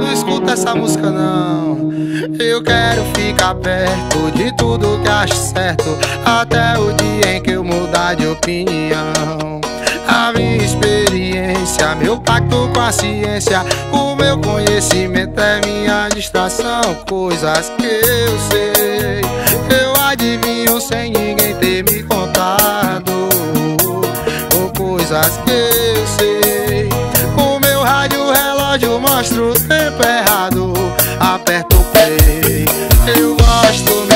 Não escuta essa música, não. Eu quero ficar perto de tudo que acho certo. Até o dia em que eu mudar de opinião. A minha experiência, meu pacto com a ciência. O meu conhecimento é minha distração. Coisas que eu sei, eu adivinho sem ninguém ter me contado. Ou coisas que o meu rádio relógio mostra o tempo errado, aperto o play. Eu gosto do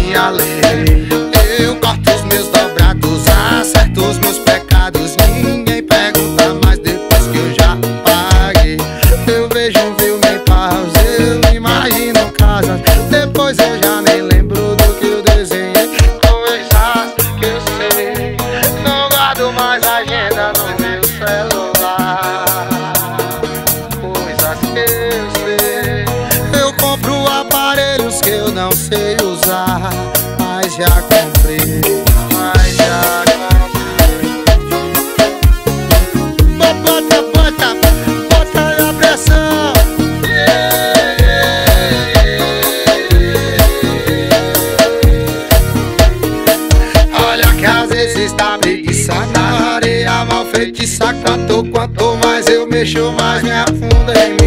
minha lei. Eu corto os meus dobrados, acerto os meus pecados. Ninguém pergunta mais depois que eu já paguei. Eu vejo um filme em pausa, eu imagino casas. Depois eu já Mas já comprei. Mas já comprei. Bota, bota, bota a pressão. Olha que às vezes tá preguiça na areia mal feitiça Quanto, quanto mais eu mexo, mais me afunda em mim